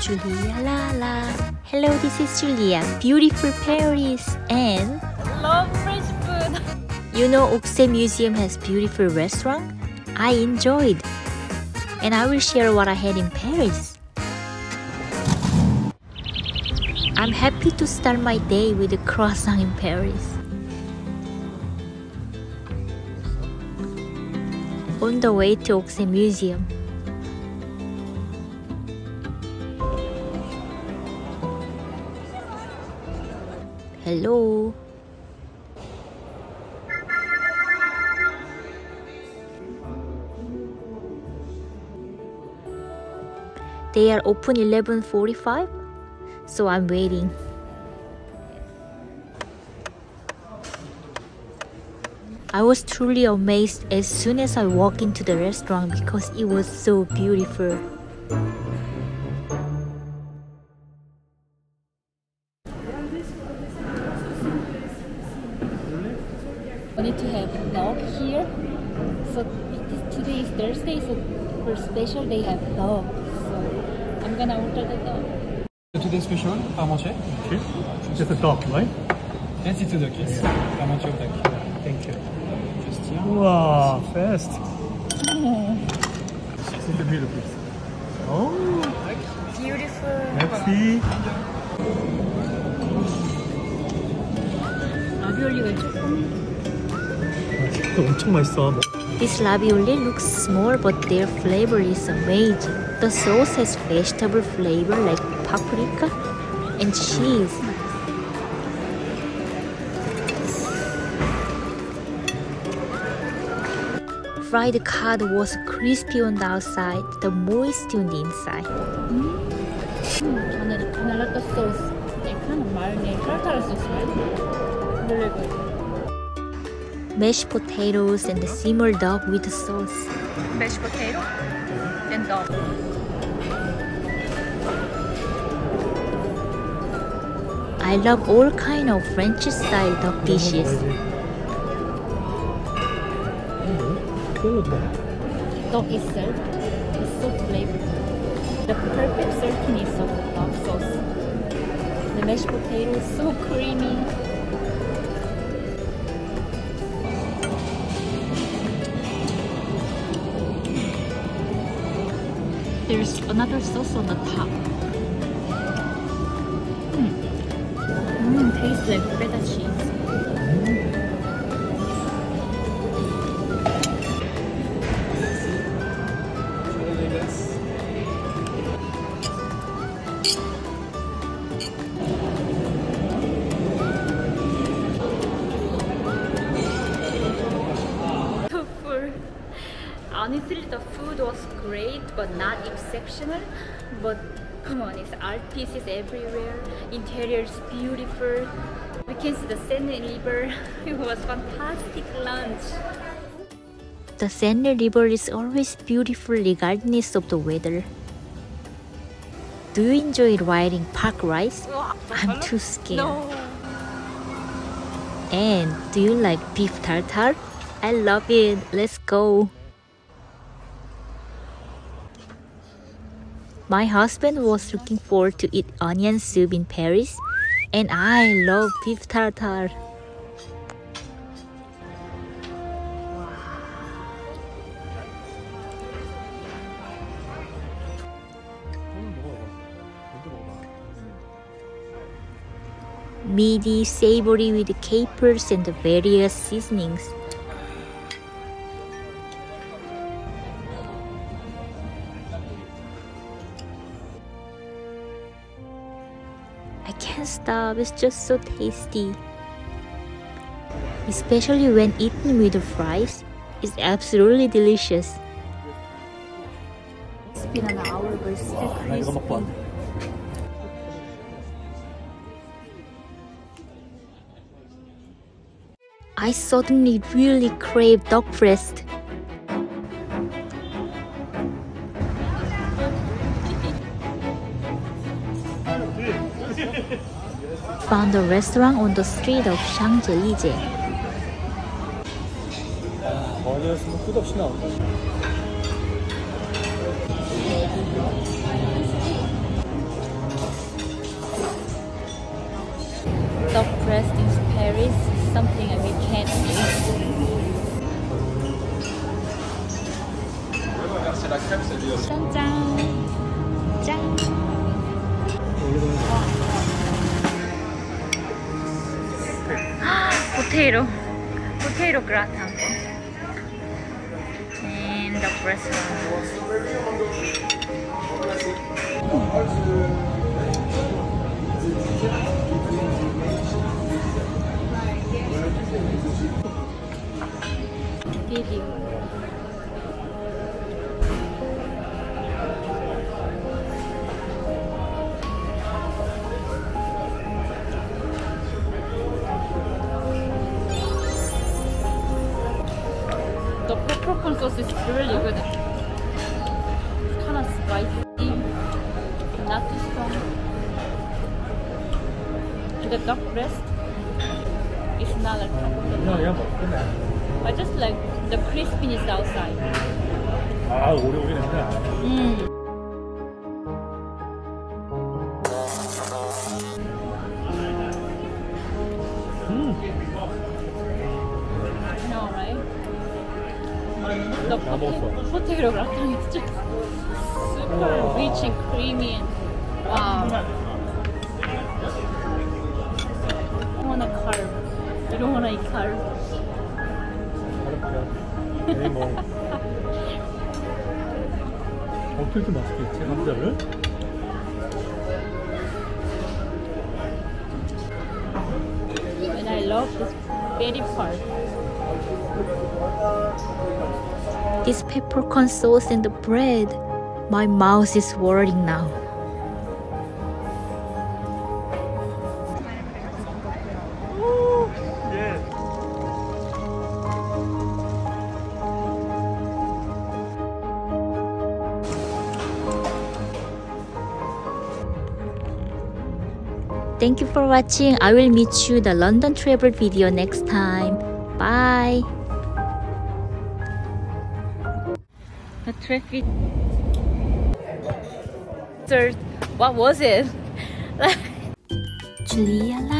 Julia la la. Hello, this is Julia. Beautiful Paris and Love French food. you know Orsay Museum has beautiful restaurant. I enjoyed. And I will share what I had in Paris. I'm happy to start my day with a croissant in Paris. On the way to Orsay Museum. Hello. They are open 11:45, so I'm waiting. I was truly amazed as soon as I walked into the restaurant because it was so beautiful. So it is, today is Thursday, so for special they have dog. So I'm gonna order the dog. Today's special, how much? eh? Okay. Just a dog, right? Fancy to the kids. How much of that? Thank you. Just here. Wow, fast. See the middle, please. Oh, Beautiful. merci. 라비올리가 조금 진짜 엄청 맛있어. this ravioli looks small but their flavor is amazing. The sauce has vegetable flavor like paprika and cheese. Fried cod was crispy on the outside, the moist on the inside. then and I like the sauce. They kind of marinade tartar sauce, right? Really good. Mashed potatoes and the simmered dog with the sauce. Mashed potato and dog. I love all kind of French style dog dishes. Dog itself is so flavorful. The perfect saltiness of the dog sauce. The mashed potato is so creamy. There's another sauce on the top. Mm. Mm, tastes like feta cheese. Honestly, the food was great, but not exceptional. But come on, it's art pieces everywhere. Interior is beautiful. We can see the Seine River. It was fantastic lunch. The Seine River is always beautiful regardless of the weather. Do you enjoy riding park rides? Oh, I'm too scared. And do you like beef tartare? I love it. Let's go. My husband was looking forward to eat onion soup in Paris, and I love beef tartare. meaty, savory with capers and the various seasonings. I can't stop, it's just so tasty. Especially when eaten with the fries, it's absolutely delicious. It's been an hour but it's still crispy. I suddenly really crave dog breast. Found a restaurant on the street of Champs-Élysées. Potato, potato gratin. And the one. peppercorn sauce is really good. It's kind of spicy, not too strong. The duck breast is not like 야, 야, 먹겠네. I just like the crispiness outside. 아, 오래 오래 된다. Mm. 음. 다 먹었어. super rich and creamy and wow. You wanna carb. You don't wanna eat carb. 네, 뭐. 어떻게 이렇게 맛있게 있지, 감자를? And I love this berry part. This peppercorn sauce and the bread. My mouth is watering now. Thank you for watching. I will meet you the London travel video next time. Bye. The traffic. Third, what was it? Julia